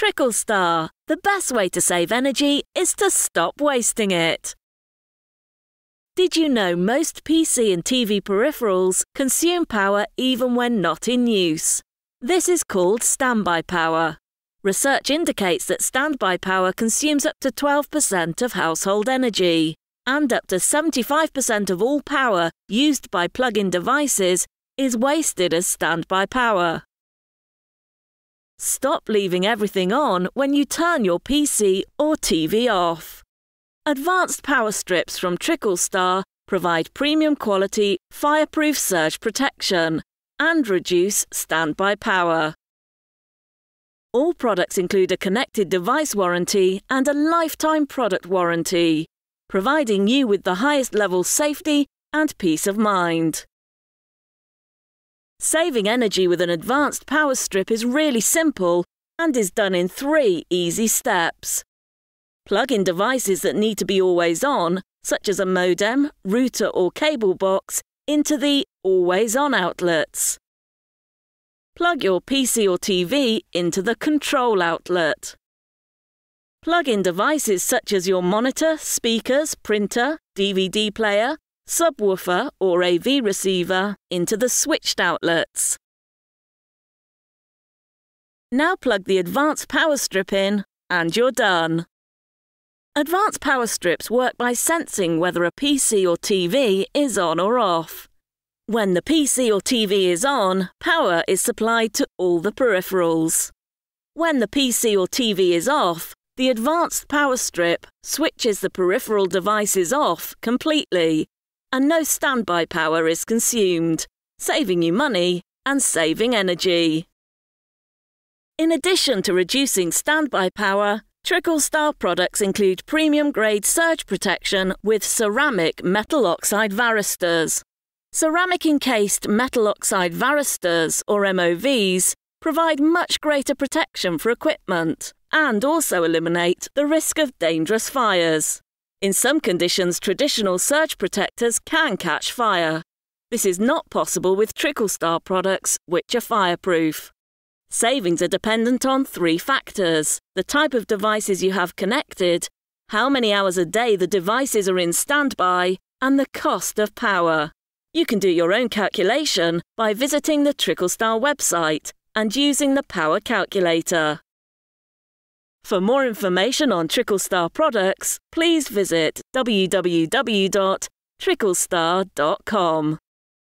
Trickle Star. The best way to save energy is to stop wasting it. Did you know most PC and TV peripherals consume power even when not in use? This is called standby power. Research indicates that standby power consumes up to 12% of household energy, and up to 75% of all power used by plug in devices is wasted as standby power. Stop leaving everything on when you turn your PC or TV off. Advanced power strips from TrickleStar provide premium quality, fireproof surge protection and reduce standby power. All products include a connected device warranty and a lifetime product warranty, providing you with the highest level safety and peace of mind. Saving energy with an advanced power strip is really simple and is done in three easy steps. Plug in devices that need to be always on, such as a modem, router or cable box, into the always on outlets. Plug your PC or TV into the control outlet. Plug in devices such as your monitor, speakers, printer, DVD player, subwoofer or AV receiver into the switched outlets. Now plug the advanced power strip in and you're done. Advanced power strips work by sensing whether a PC or TV is on or off. When the PC or TV is on, power is supplied to all the peripherals. When the PC or TV is off, the advanced power strip switches the peripheral devices off completely, and no standby power is consumed, saving you money and saving energy. In addition to reducing standby power, Trickle Star products include premium grade surge protection with ceramic metal oxide varistors. Ceramic encased metal oxide varistors, or MOVs, provide much greater protection for equipment and also eliminate the risk of dangerous fires. In some conditions, traditional surge protectors can catch fire. This is not possible with TrickleStar products, which are fireproof. Savings are dependent on three factors the type of devices you have connected, how many hours a day the devices are in standby, and the cost of power. You can do your own calculation by visiting the TrickleStar website and using the power calculator. For more information on TrickleStar products, please visit www.tricklestar.com.